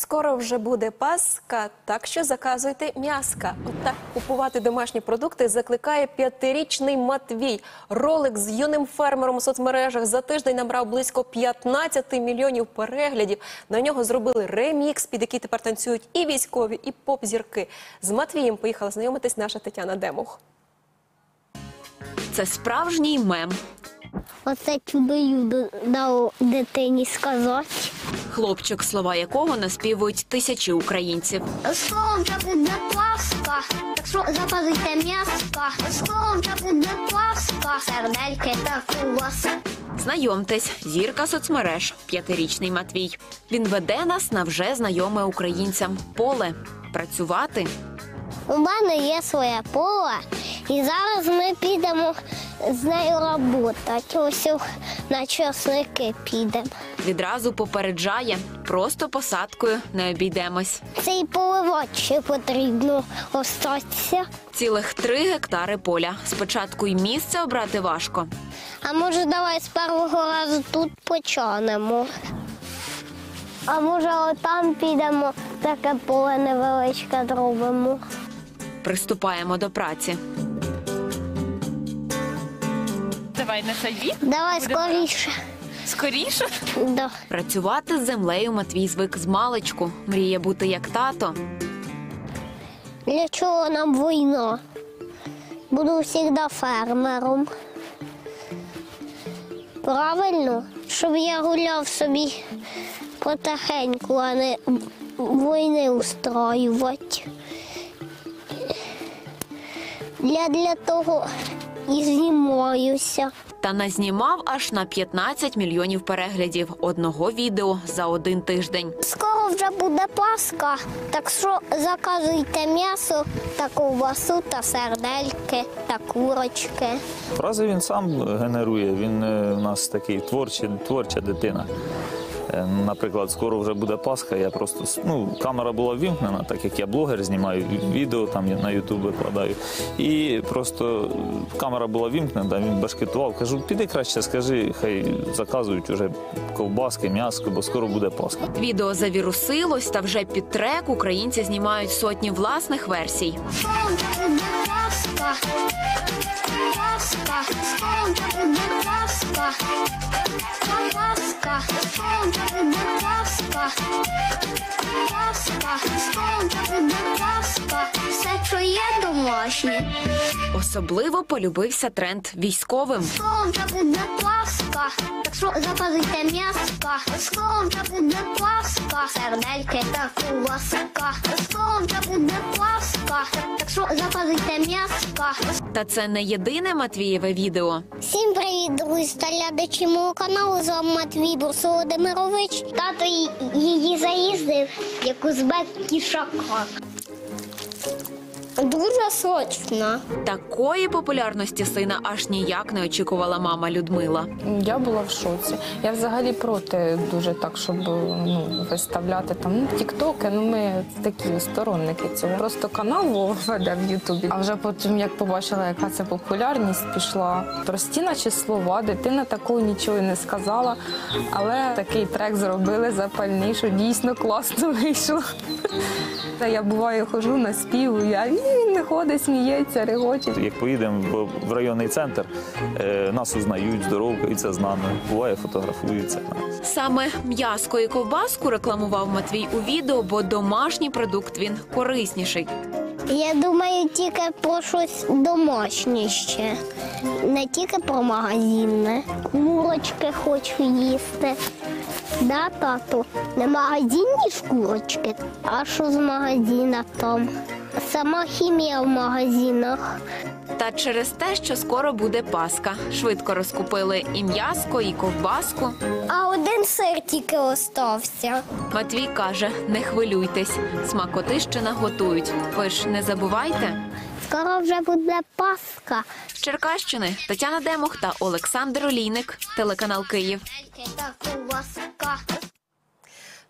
Скоро вже буде Пасха, так що заказуйте м'яска. Отак купувати домашні продукти закликає п'ятирічний Матвій. Ролик з юним фермером у соцмережах за тиждень набрав близько 15 мільйонів переглядів. На нього зробили ремікс, під який тепер танцюють і військові, і поп-зірки. З Матвієм поїхала знайомитись наша Тетяна Демух. Це справжній мем. Оце чудою дав дитині сказати. Хлопчик, слова якого наспівують тисячі українців. Скоро вже буде Пасха, так що запалите м'яска. Скоро вже буде Пасха, сердельки та куласи. Знайомтесь, зірка соцмереж, п'ятирічний Матвій. Він веде нас на вже знайоме українцям поле. Працювати У мене є своє поле, і зараз ми підемо з нею працювати. Ось на часники підемо. відразу попереджає, просто посадкою не обійдемось. Цей поливати ще потрібно остатися. Цілих три гектари поля. Спочатку й місце обрати важко. А може, давай з першого разу тут почнемо. А може, отам підемо, таке поле невеличке зробимо. Приступаємо до праці. Давай на саді. Давай скоріше. Скоріше. Да. Працювати з землею Матвій звик з маличку. Мріє бути як тато. Для чого нам війна? Буду завжди фермером. Правильно, щоб я гуляв собі потихеньку, а не війни устроювати. Я для того і знімаюся. Та назнімав аж на 15 мільйонів переглядів одного відео за один тиждень. Скоро вже буде Пасха, так що заказуйте м'ясо та ковбасу та сердельки та курочки. Фрази він сам генерує. Він е, у нас такий творчий, творча дитина. Е, Наприклад, скоро вже буде Пасха. Я просто ну, камера була вімкнена, так як я блогер знімаю відео там на Ютуб викладаю. І просто камера була вімкнена, він башкетував. Кажу, піди краще, скажи, хай заказують уже ковбаски, м'яско, бо скоро буде Пасха. Відео завірусилось та вже під трек українці знімають сотні власних версій. Все, що є домашнє. Особливо полюбився тренд військовим. Скоро вже буде так що запалите м'яска. Скоро вже буде Пасха, сердельки та куласка. Скоро вже буде так що запалите м'яска. Та це не єдине Матвієве відео. Всім привіт, друзі та глядачі мого каналу. З вами Матвій Бурс Володимирович. Тато її заїздив, як узбек кішака. Дуже сочна. Такої популярності сина аж ніяк не очікувала мама Людмила. Я була в шоці. Я взагалі проти дуже так, щоб ну, виставляти там ну, тіктоки. Ну ми такі сторонники цього. Просто канал веде в Ютубі. А вже потім, як побачила, яка це популярність пішла. Прості, наче слова, дитина такого нічого не сказала. Але такий трек зробили запальний, що дійсно класно вийшло. Та Я буваю, хожу на співу, я і він не ходить, сміється, регоче. Як поїдемо в- районний центр, е, нас узнають, здоровкаються з нами, буває, фотографуються. Саме м'яско і ковбаску рекламував Матвій у відео, бо домашній продукт він корисніший. Я думаю, тільки про щось домашнє ще. Не тільки про магазинне. Курочки хочу їсти. Да, тату? Не магазинні ж курочки, а що з магазина там? Сама хімія в магазинах. Та через те, що скоро буде Пасха, швидко розкупили і м'яско, і ковбаску. А один сир тільки остався. Матвій каже: не хвилюйтесь, смакоти ще наготують. Ви ж не забувайте. Скоро вже буде Пасха. З Черкащини Тетяна Демух та Олександр Олійник, телеканал Київ.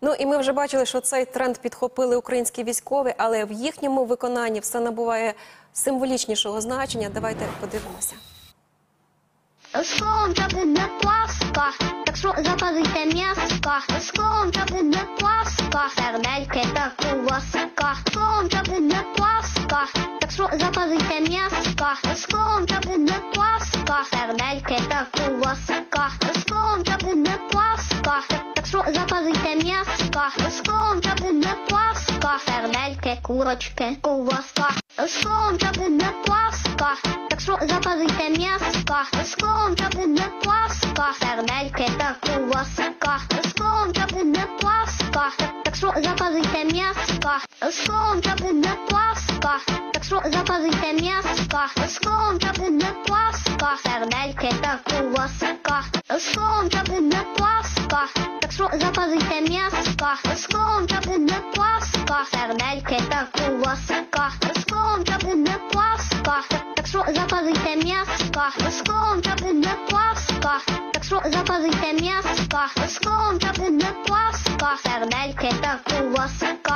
Ну і ми вже бачили, що цей тренд підхопили українські військові, але в їхньому виконанні все набуває символічнішого значення. Давайте подивимося. Скоро вже буде паска, так що запалите м'яска, скором та буде паска, сердельки та куласка, скором та буде паска, так що запалите м'яска, скором та буде паска, сердельки та куласка, скором та буде паска, так що запалите м'яска, скором та буде паска, сердельки, курочки, куласка, скором та буде паска, так що запалите м'яска, скором та буде паска, сердельки та куласка, скором та буде паска, так що запалите м'яска, скором та буде паска, так що запалите м'яска, скором та буде паска, сердельки та куласка, скором та буде паска, так що запалите м'яска, скором та буде паска, сердельки та куласка, скором та буде паска, так що запалите м'яска, скором та буде паска, так що запалите м'яска, скором та буде паска, сердельки та куласка.